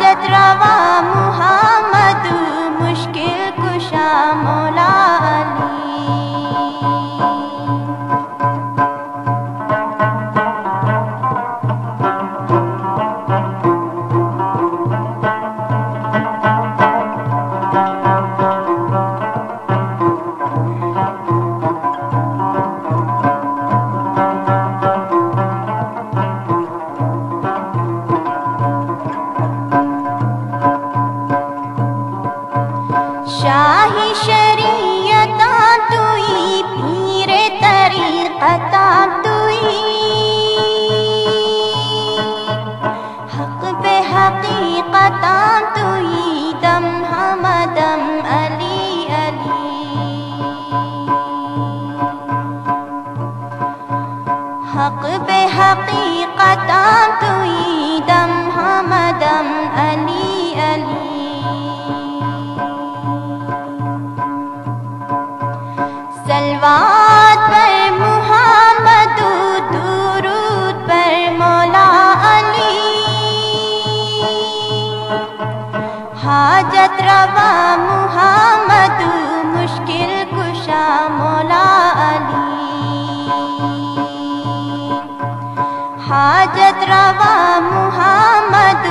चद्रवा मुहामधु मुशकि कुशलमुलानि حق به حقیقتم تویدم همدم علی علی سلوات بر محمد و درود بر مولا علی حاجت روا محمد و مشکل کشا مولا علی روا محمد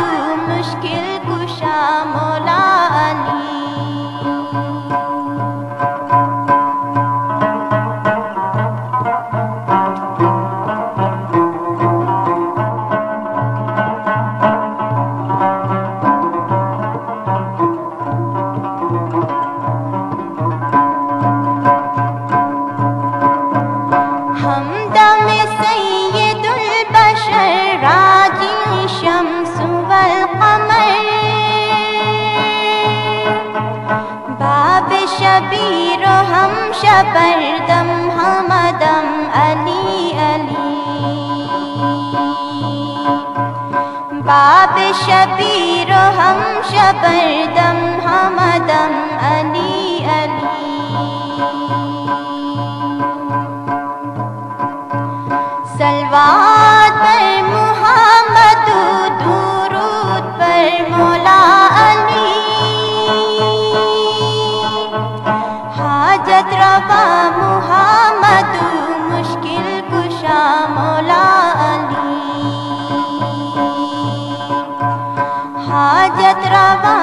पर्दं म अली बाप श पीरो हद हमदम् अली अली। सल्वा caravan.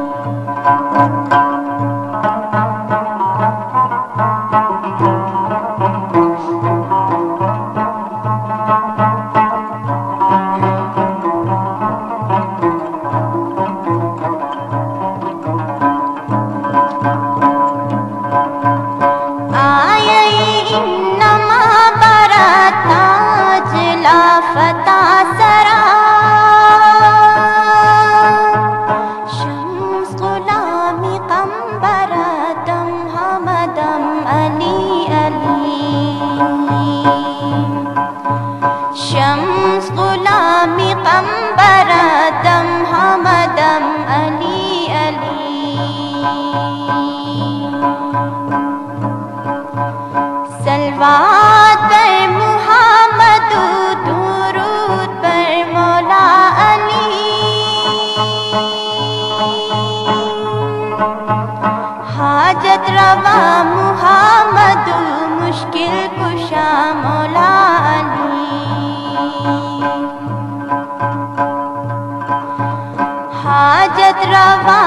जद्रवा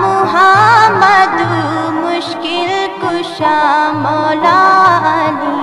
मुहा मधु मुशक कुश मोलादु